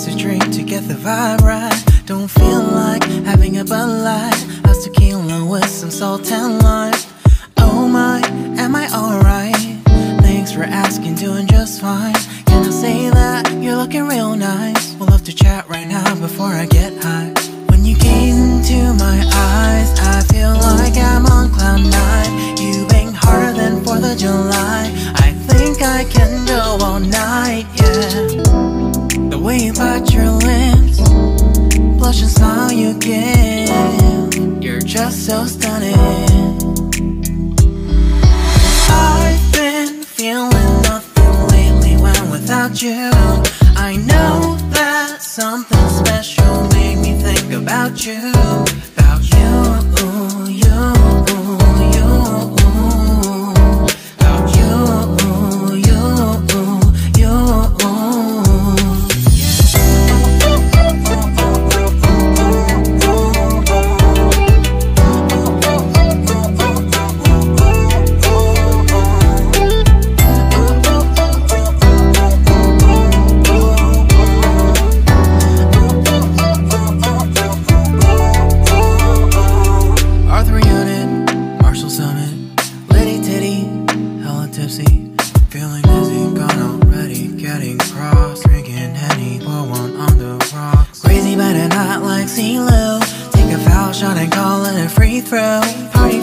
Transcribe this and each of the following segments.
Pass drink to get the vibe right. Don't feel like having a Bud Light. A tequila with some salt and lime? Oh my, am I alright? Thanks for asking, doing just fine. Can I say that you're looking real nice? We'll to chat right now before I get high. When you gaze into my eyes, I feel like I'm on cloud nine. You bang harder than 4th of July. About you,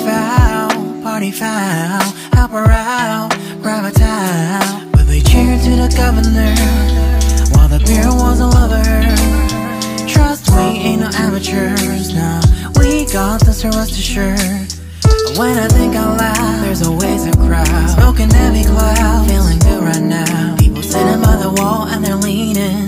foul, party foul, help her out, grab a towel. But they cheered to the governor, while the beer was a lover. Trust we ain't no amateurs, nah. We got this, rest assured. When I think out loud, there's always a crowd. Smoking heavy cloud, feeling good right now. People sitting by the wall and they're leaning.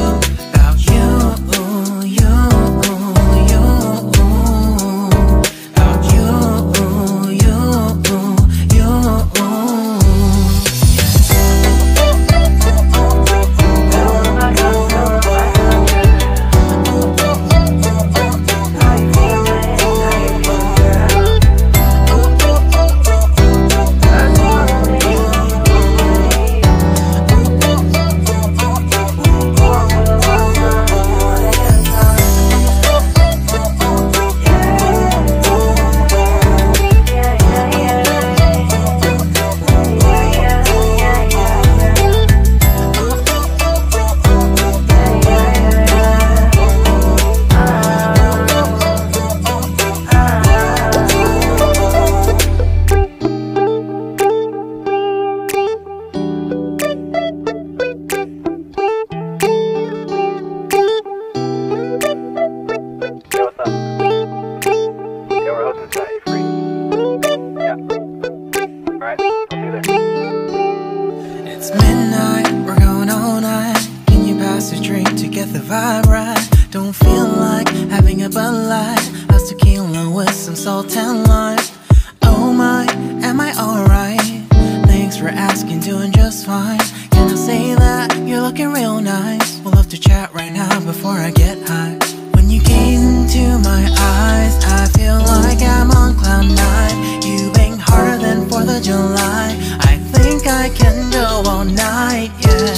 say that you're looking real nice? We'll love to chat right now before I get high. When you gaze into my eyes, I feel like I'm on cloud nine. You bang harder than 4th of July. I think I can go all night, yeah.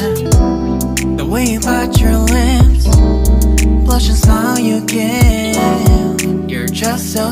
The way you bite your lips, blush and smile you give. You're just so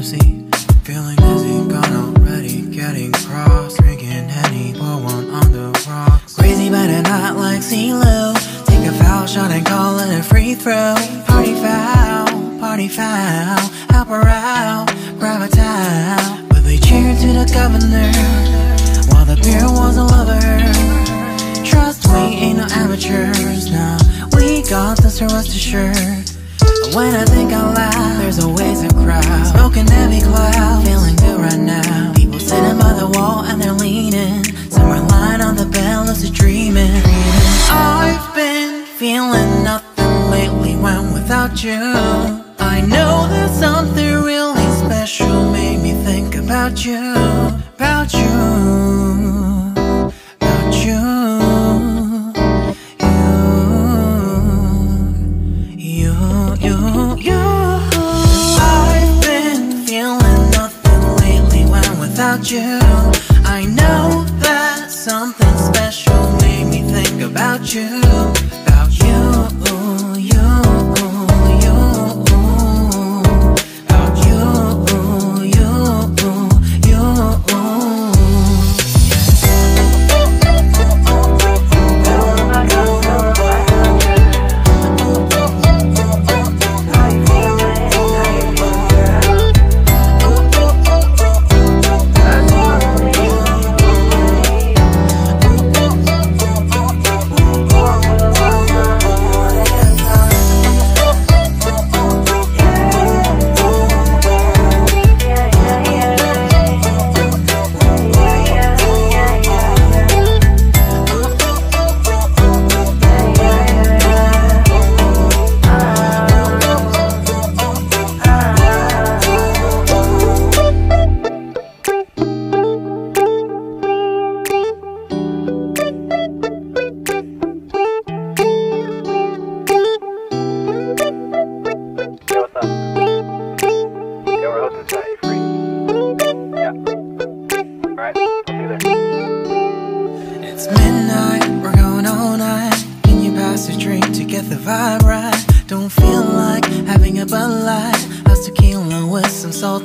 tipsy, feeling dizzy, gone already, getting cross, drinking Henny, pour one on the rocks. Crazy but at night like CeeLo, take a foul shot and call it a free throw. Party foul, party foul, help her out, grab a towel. But they cheered to the governor, while the beer was a lover. Trust we ain't no amateurs, now we got the this, rest assured. When I think out loud, there's always a crowd. Smoking heavy cloud, feeling good right now. People sitting by the wall and they're leaning. Some are lying on the bed, lucid dreaming. I've been feeling nothing lately when without you. I know that something really special made me think about you, about you, you. Drink to get the vibe right? Don't feel like having a Bud Light. How's tequila with some salt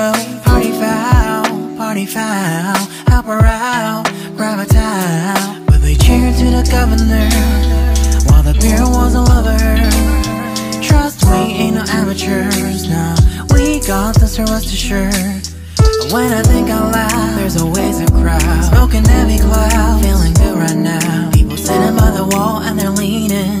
Party foul, party foul, help her out, grab a towel. But they cheered to the governor, while the beer was a lover. Trust we ain't no amateurs now. We got this, so rest assured. When I think out loud, there's always a crowd. Smoking heavy cloud, feeling good right now. People sitting by the wall and they're leaning.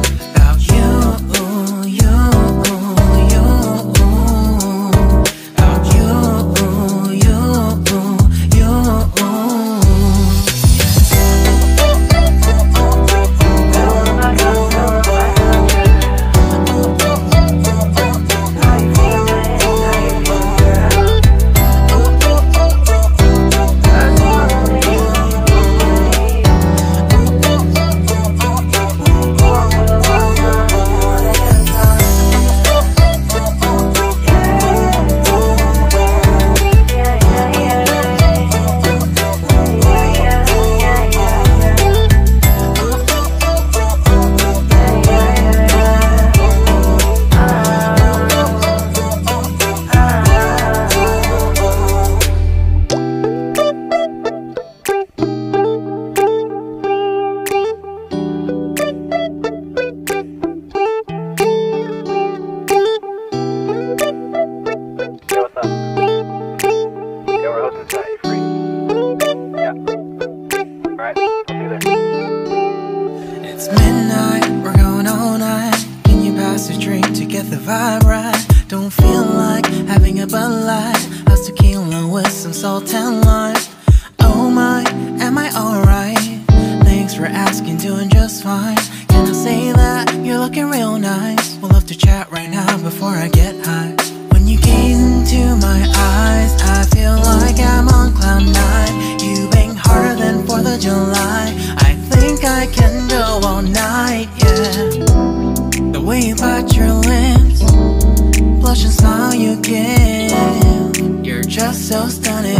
you're so stunning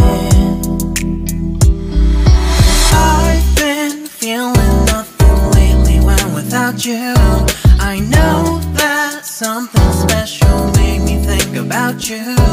I've been feeling nothing lately when without you. I know that something special made me think about you.